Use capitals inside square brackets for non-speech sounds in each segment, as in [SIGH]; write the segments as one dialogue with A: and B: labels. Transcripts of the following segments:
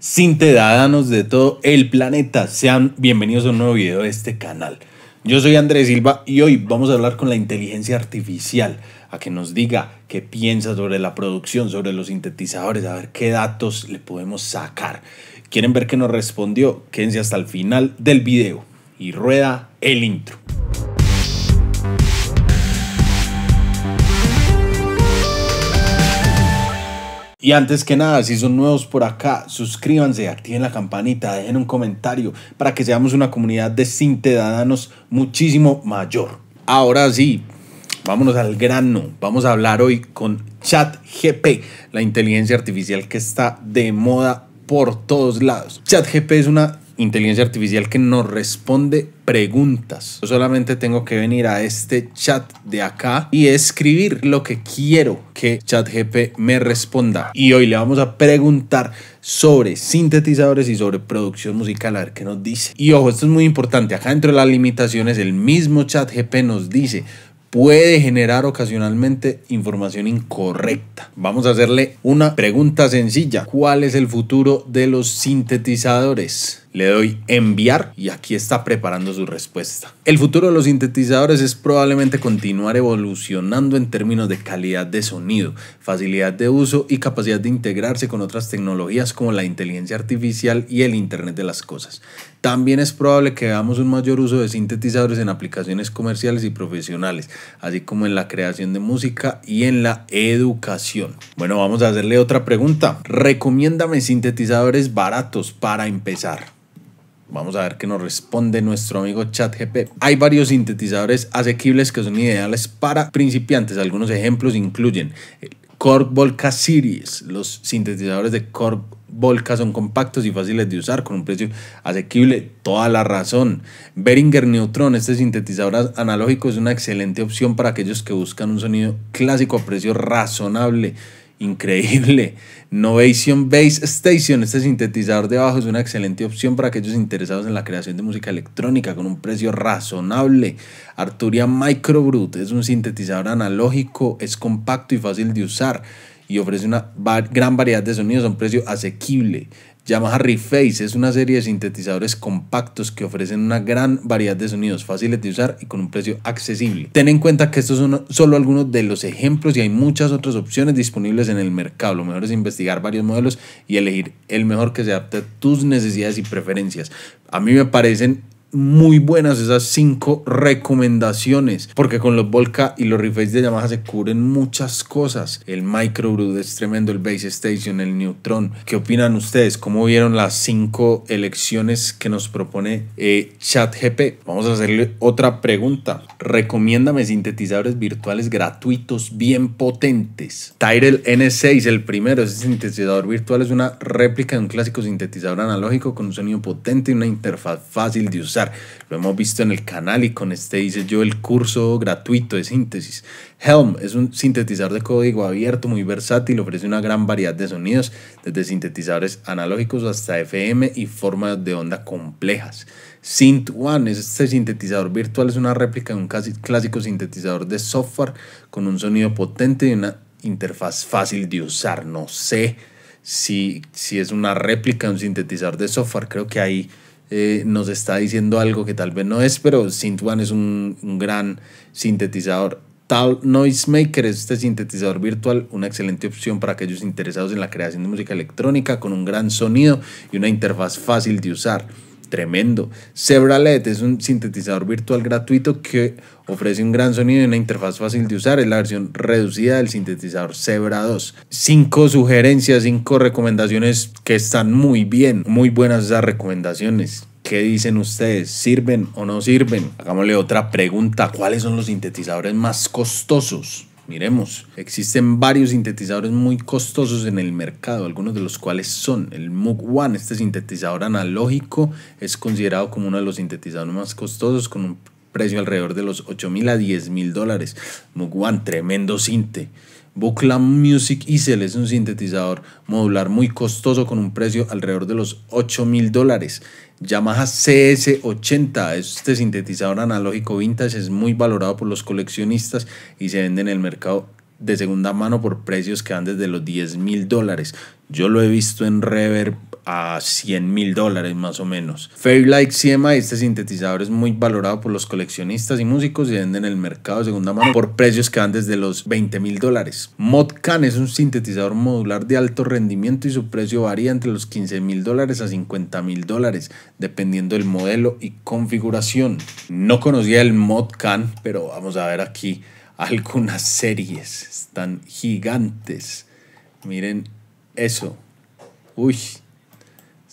A: Sintedadanos de todo el planeta, sean bienvenidos a un nuevo video de este canal. Yo soy Andrés Silva y hoy vamos a hablar con la inteligencia artificial, a que nos diga qué piensa sobre la producción, sobre los sintetizadores, a ver qué datos le podemos sacar. ¿Quieren ver qué nos respondió? Quédense hasta el final del video y rueda el intro. Y antes que nada, si son nuevos por acá, suscríbanse, activen la campanita, dejen un comentario para que seamos una comunidad de ciudadanos muchísimo mayor. Ahora sí, vámonos al grano. Vamos a hablar hoy con ChatGP, la inteligencia artificial que está de moda por todos lados. ChatGP es una inteligencia artificial que nos responde preguntas. Yo solamente tengo que venir a este chat de acá y escribir lo que quiero que ChatGP me responda. Y hoy le vamos a preguntar sobre sintetizadores y sobre producción musical, a ver qué nos dice. Y ojo, esto es muy importante. Acá dentro de las limitaciones, el mismo ChatGP nos dice puede generar ocasionalmente información incorrecta. Vamos a hacerle una pregunta sencilla. ¿Cuál es el futuro de los sintetizadores? Le doy enviar y aquí está preparando su respuesta. El futuro de los sintetizadores es probablemente continuar evolucionando en términos de calidad de sonido, facilidad de uso y capacidad de integrarse con otras tecnologías como la inteligencia artificial y el Internet de las Cosas. También es probable que veamos un mayor uso de sintetizadores en aplicaciones comerciales y profesionales, así como en la creación de música y en la educación. Bueno, vamos a hacerle otra pregunta. Recomiéndame sintetizadores baratos para empezar. Vamos a ver qué nos responde nuestro amigo ChatGP. Hay varios sintetizadores asequibles que son ideales para principiantes. Algunos ejemplos incluyen el Korg Volca Series. Los sintetizadores de Korg Volca son compactos y fáciles de usar con un precio asequible. Toda la razón. Behringer Neutron, este sintetizador analógico, es una excelente opción para aquellos que buscan un sonido clásico a precio razonable increíble. Novation Base Station, este sintetizador de bajo es una excelente opción para aquellos interesados en la creación de música electrónica con un precio razonable. Arturia Microbrute es un sintetizador analógico, es compacto y fácil de usar y ofrece una gran variedad de sonidos a un precio asequible. Yamaha Reface es una serie de sintetizadores compactos que ofrecen una gran variedad de sonidos fáciles de usar y con un precio accesible. Ten en cuenta que estos son solo algunos de los ejemplos y hay muchas otras opciones disponibles en el mercado. Lo mejor es investigar varios modelos y elegir el mejor que se adapte a tus necesidades y preferencias. A mí me parecen muy buenas esas cinco recomendaciones, porque con los Volca y los Reface de Yamaha se cubren muchas cosas. El Microbrew es tremendo, el Base Station, el Neutron. ¿Qué opinan ustedes? ¿Cómo vieron las cinco elecciones que nos propone eh, ChatGP? Vamos a hacerle otra pregunta. Recomiéndame sintetizadores virtuales gratuitos bien potentes. Tyrell N6, el primero, ese sintetizador virtual es una réplica de un clásico sintetizador analógico con un sonido potente y una interfaz fácil de usar lo hemos visto en el canal y con este hice yo el curso gratuito de síntesis. Helm es un sintetizador de código abierto muy versátil, ofrece una gran variedad de sonidos, desde sintetizadores analógicos hasta FM y formas de onda complejas. Synth One, este sintetizador virtual, es una réplica de un casi clásico sintetizador de software con un sonido potente y una interfaz fácil de usar. No sé si, si es una réplica de un sintetizador de software, creo que hay eh, nos está diciendo algo que tal vez no es, pero Synth es un, un gran sintetizador. Tal Noisemaker es este sintetizador virtual, una excelente opción para aquellos interesados en la creación de música electrónica con un gran sonido y una interfaz fácil de usar tremendo. LED es un sintetizador virtual gratuito que ofrece un gran sonido y una interfaz fácil de usar. Es la versión reducida del sintetizador Zebra 2. Cinco sugerencias, cinco recomendaciones que están muy bien, muy buenas esas recomendaciones. ¿Qué dicen ustedes? ¿Sirven o no sirven? Hagámosle otra pregunta. ¿Cuáles son los sintetizadores más costosos? Miremos, existen varios sintetizadores muy costosos en el mercado, algunos de los cuales son el Moog One, este sintetizador analógico, es considerado como uno de los sintetizadores más costosos con un precio alrededor de los 8 mil a 10 mil dólares. Moog One, tremendo sinte. Buckla Music Easel es un sintetizador modular muy costoso con un precio alrededor de los 8 mil dólares. Yamaha CS80, este sintetizador analógico vintage es muy valorado por los coleccionistas y se vende en el mercado de segunda mano por precios que van desde los 10 mil dólares. Yo lo he visto en Reverb a 100 mil dólares más o menos. Fairlight CMI, este sintetizador es muy valorado por los coleccionistas y músicos y venden en el mercado de segunda mano por precios que van desde los 20 mil dólares. Modcan es un sintetizador modular de alto rendimiento y su precio varía entre los 15 mil dólares a 50 mil dólares, dependiendo del modelo y configuración. No conocía el Modcan, pero vamos a ver aquí algunas series. Están gigantes. Miren eso. Uy,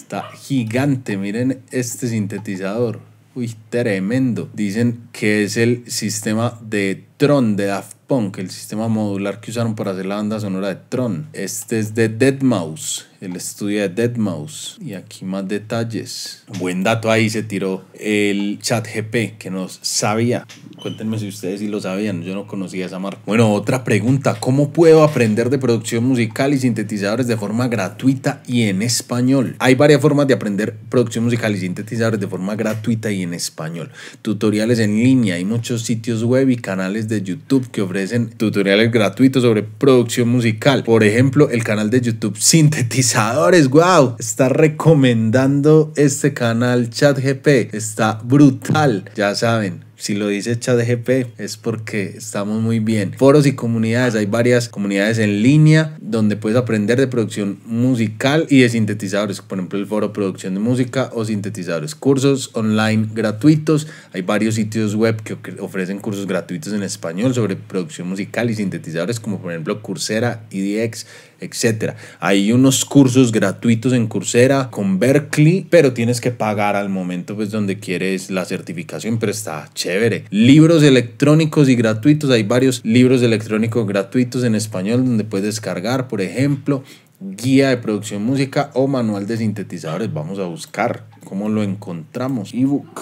A: está gigante. Miren este sintetizador. Uy, tremendo. Dicen que es el sistema de Tron de Daft Punk, el sistema modular que usaron para hacer la banda sonora de Tron. Este es de Dead Mouse, el estudio de Dead Mouse. Y aquí más detalles. Buen dato ahí se tiró el chat GP que nos sabía. Cuéntenme si ustedes sí lo sabían, yo no conocía esa marca. Bueno, otra pregunta, ¿cómo puedo aprender de producción musical y sintetizadores de forma gratuita y en español? Hay varias formas de aprender producción musical y sintetizadores de forma gratuita y en español. Tutoriales en línea, hay muchos sitios web y canales de YouTube que ofrecen tutoriales gratuitos sobre producción musical. Por ejemplo, el canal de YouTube Sintetizadores, wow, está recomendando este canal ChatGP, está brutal, ya saben si lo dice ChatGP es porque estamos muy bien. Foros y comunidades, hay varias comunidades en línea donde puedes aprender de producción musical y de sintetizadores, por ejemplo el foro producción de música o sintetizadores. Cursos online gratuitos, hay varios sitios web que ofrecen cursos gratuitos en español sobre producción musical y sintetizadores como por ejemplo Coursera, EDX, etcétera. Hay unos cursos gratuitos en Coursera con Berkeley, pero tienes que pagar al momento pues donde quieres la certificación, pero está chévere. Libros electrónicos y gratuitos, hay varios libros electrónicos gratuitos en español donde puedes descargar, por ejemplo, guía de producción música o manual de sintetizadores. Vamos a buscar cómo lo encontramos. Ebook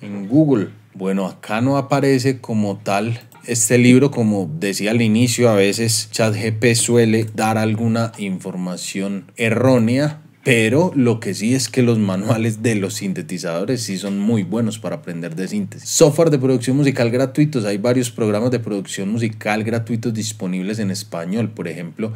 A: en Google. Bueno, acá no aparece como tal este libro, como decía al inicio, a veces ChatGP suele dar alguna información errónea, pero lo que sí es que los manuales de los sintetizadores sí son muy buenos para aprender de síntesis. Software de producción musical gratuitos. Hay varios programas de producción musical gratuitos disponibles en español. Por ejemplo,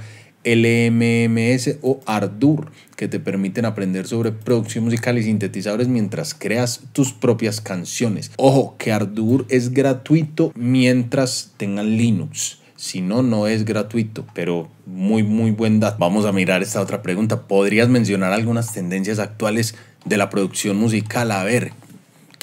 A: LMMS o Ardour, que te permiten aprender sobre producción musical y sintetizadores mientras creas tus propias canciones. Ojo, que Ardour es gratuito mientras tengan Linux. Si no, no es gratuito, pero muy, muy buen dato. Vamos a mirar esta otra pregunta. ¿Podrías mencionar algunas tendencias actuales de la producción musical? A ver,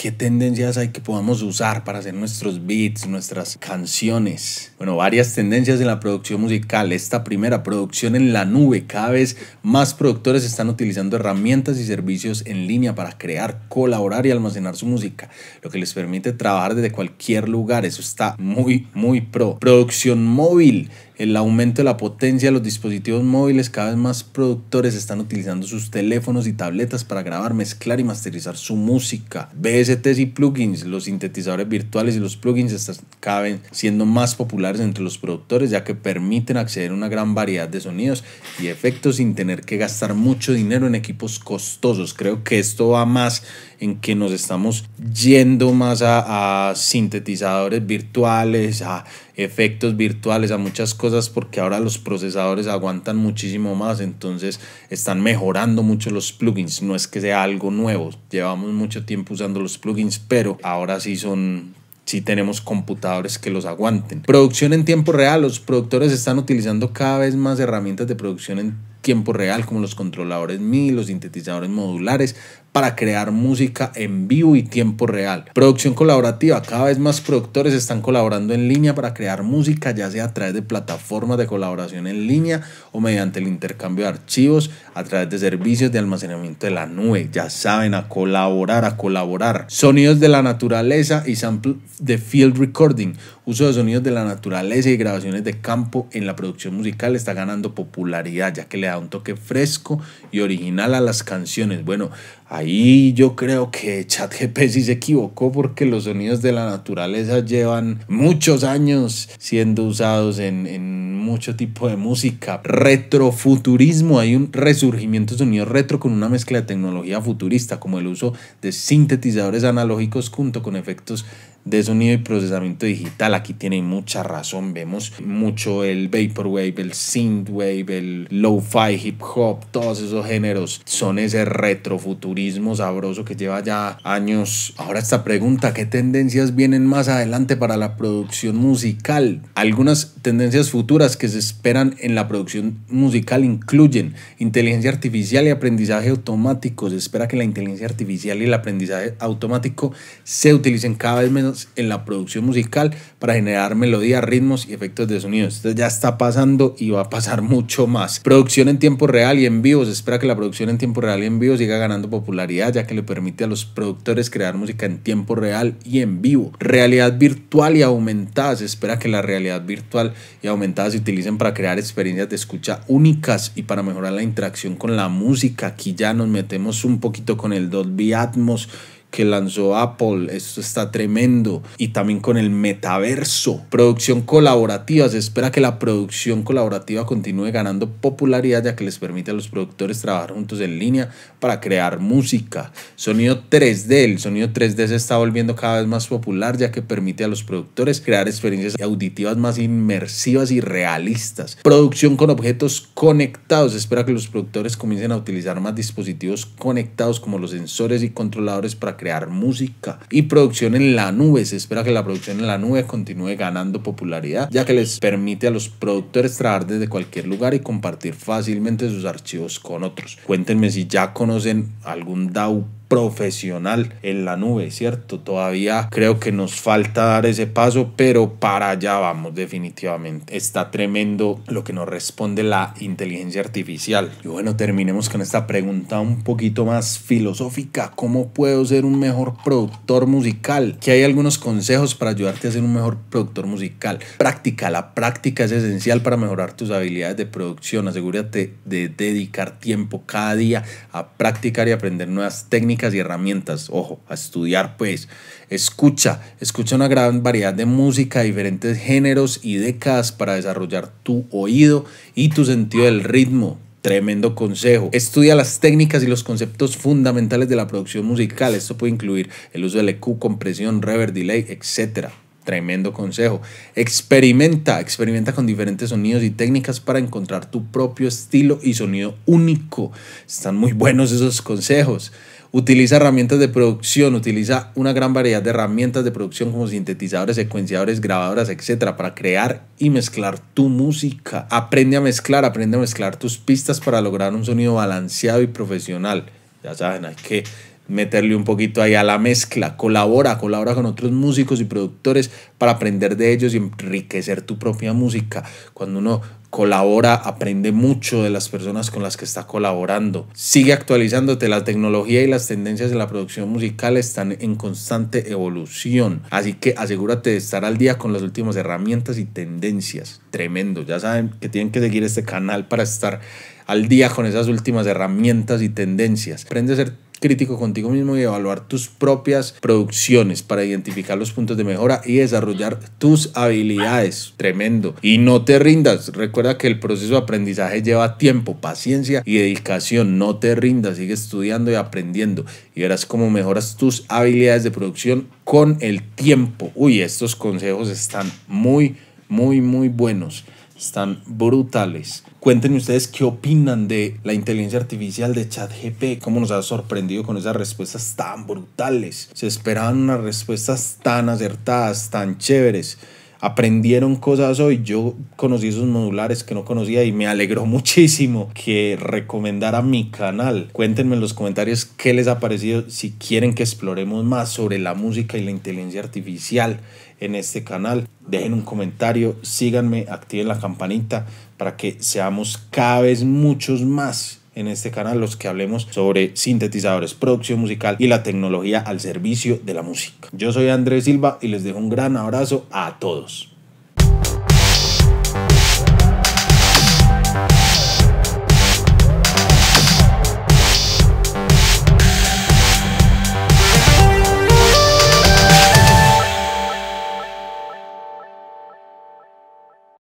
A: ¿Qué tendencias hay que podamos usar para hacer nuestros beats, nuestras canciones? Bueno, varias tendencias en la producción musical. Esta primera, producción en la nube. Cada vez más productores están utilizando herramientas y servicios en línea para crear, colaborar y almacenar su música, lo que les permite trabajar desde cualquier lugar. Eso está muy, muy pro. Producción móvil el aumento de la potencia de los dispositivos móviles, cada vez más productores están utilizando sus teléfonos y tabletas para grabar, mezclar y masterizar su música. VSTs y plugins, los sintetizadores virtuales y los plugins están cada vez siendo más populares entre los productores ya que permiten acceder a una gran variedad de sonidos y efectos sin tener que gastar mucho dinero en equipos costosos. Creo que esto va más en que nos estamos yendo más a, a sintetizadores virtuales, a efectos virtuales, a muchas cosas, porque ahora los procesadores aguantan muchísimo más, entonces están mejorando mucho los plugins. No es que sea algo nuevo, llevamos mucho tiempo usando los plugins, pero ahora sí son si tenemos computadores que los aguanten. Producción en tiempo real. Los productores están utilizando cada vez más herramientas de producción en tiempo real como los controladores MIDI, los sintetizadores modulares para crear música en vivo y tiempo real. Producción colaborativa. Cada vez más productores están colaborando en línea para crear música, ya sea a través de plataformas de colaboración en línea o mediante el intercambio de archivos a través de servicios de almacenamiento de la nube. Ya saben, a colaborar, a colaborar. Sonidos de la naturaleza y sample de field recording. Uso de sonidos de la naturaleza y grabaciones de campo en la producción musical está ganando popularidad, ya que le da un toque fresco y original a las canciones. Bueno, Ahí yo creo que ChatGPT sí se equivocó porque los sonidos de la naturaleza llevan muchos años siendo usados en, en mucho tipo de música. Retrofuturismo, hay un resurgimiento de sonido retro con una mezcla de tecnología futurista como el uso de sintetizadores analógicos junto con efectos de sonido y procesamiento digital. Aquí tienen mucha razón. Vemos mucho el vaporwave, el synthwave, el lo-fi, hip hop, todos esos géneros son ese retrofuturismo sabroso que lleva ya años. Ahora esta pregunta, ¿qué tendencias vienen más adelante para la producción musical? Algunas tendencias futuras que se esperan en la producción musical incluyen inteligencia artificial y aprendizaje automático. Se espera que la inteligencia artificial y el aprendizaje automático se utilicen cada vez menos en la producción musical para generar melodías, ritmos y efectos de sonido. Esto ya está pasando y va a pasar mucho más. Producción en tiempo real y en vivo. Se espera que la producción en tiempo real y en vivo siga ganando popularidad ya que le permite a los productores crear música en tiempo real y en vivo. Realidad virtual y aumentada. Se espera que la realidad virtual y aumentada se utilicen para crear experiencias de escucha únicas y para mejorar la interacción con la música. Aquí ya nos metemos un poquito con el Dolby Atmos que lanzó Apple. Esto está tremendo. Y también con el metaverso. Producción colaborativa. Se espera que la producción colaborativa continúe ganando popularidad ya que les permite a los productores trabajar juntos en línea para crear música. Sonido 3D. El sonido 3D se está volviendo cada vez más popular ya que permite a los productores crear experiencias auditivas más inmersivas y realistas. Producción con objetos conectados. Se espera que los productores comiencen a utilizar más dispositivos conectados como los sensores y controladores para crear música y producción en la nube. Se espera que la producción en la nube continúe ganando popularidad, ya que les permite a los productores trabajar desde cualquier lugar y compartir fácilmente sus archivos con otros. Cuéntenme si ya conocen algún DAW profesional en la nube, ¿cierto? Todavía creo que nos falta dar ese paso, pero para allá vamos definitivamente. Está tremendo lo que nos responde la inteligencia artificial. Y bueno, terminemos con esta pregunta un poquito más filosófica. ¿Cómo puedo ser un mejor productor musical? Que hay algunos consejos para ayudarte a ser un mejor productor musical. Práctica, la práctica es esencial para mejorar tus habilidades de producción. Asegúrate de dedicar tiempo cada día a practicar y aprender nuevas técnicas y herramientas. Ojo, a estudiar pues. Escucha, escucha una gran variedad de música, diferentes géneros y décadas para desarrollar tu oído y tu sentido del ritmo. Tremendo consejo. Estudia las técnicas y los conceptos fundamentales de la producción musical. Esto puede incluir el uso del EQ, compresión, reverb, delay, etc. Tremendo consejo. Experimenta, experimenta con diferentes sonidos y técnicas para encontrar tu propio estilo y sonido único. Están muy buenos esos consejos. Utiliza herramientas de producción, utiliza una gran variedad de herramientas de producción como sintetizadores, secuenciadores, grabadoras, etcétera, para crear y mezclar tu música. Aprende a mezclar, aprende a mezclar tus pistas para lograr un sonido balanceado y profesional. Ya saben, hay que meterle un poquito ahí a la mezcla, colabora, colabora con otros músicos y productores para aprender de ellos y enriquecer tu propia música. Cuando uno colabora, aprende mucho de las personas con las que está colaborando. Sigue actualizándote, la tecnología y las tendencias de la producción musical están en constante evolución, así que asegúrate de estar al día con las últimas herramientas y tendencias. Tremendo, ya saben que tienen que seguir este canal para estar al día con esas últimas herramientas y tendencias. Aprende a ser crítico contigo mismo y evaluar tus propias producciones para identificar los puntos de mejora y desarrollar tus habilidades. Tremendo. Y no te rindas. Recuerda que el proceso de aprendizaje lleva tiempo, paciencia y dedicación. No te rindas. Sigue estudiando y aprendiendo y verás cómo mejoras tus habilidades de producción con el tiempo. Uy, estos consejos están muy, muy, muy buenos están brutales. Cuéntenme ustedes qué opinan de la inteligencia artificial de ChatGPT, cómo nos ha sorprendido con esas respuestas tan brutales. Se esperaban unas respuestas tan acertadas, tan chéveres. Aprendieron cosas hoy. Yo conocí esos modulares que no conocía y me alegró [LAUGHS] muchísimo que recomendara mi canal. Cuéntenme en los comentarios qué les ha parecido, si quieren que exploremos más sobre la música y la inteligencia artificial en este canal. Dejen un comentario, síganme, activen la campanita para que seamos cada vez muchos más en este canal los que hablemos sobre sintetizadores, producción musical y la tecnología al servicio de la música. Yo soy Andrés Silva y les dejo un gran abrazo a todos.